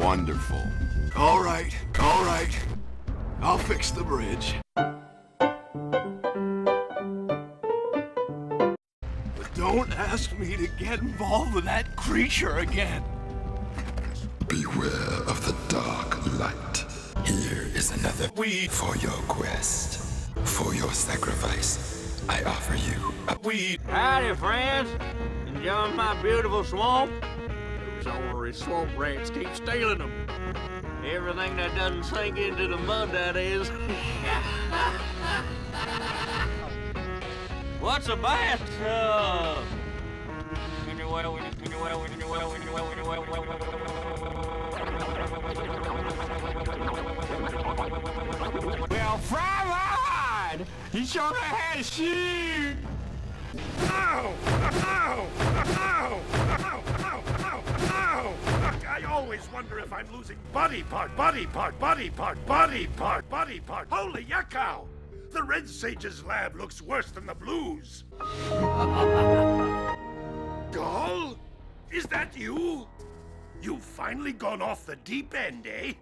Wonderful. All right, all right. I'll fix the bridge. But don't ask me to get involved with that creature again. Beware of the dark light. Here is another weed for your quest. For your sacrifice, I offer you a weed. Howdy, friends. Enjoying my beautiful swamp? Those ornery swamp rats keep stealing them. Everything that doesn't sink into the mud, that is. What's a bathtub? Well, Fry Fryline! You sure know how always wonder if I'm losing body part, body part, body part, body part, body part. Holy yakkow! The Red Sage's lab looks worse than the Blues. Doll? Is that you? You've finally gone off the deep end, eh?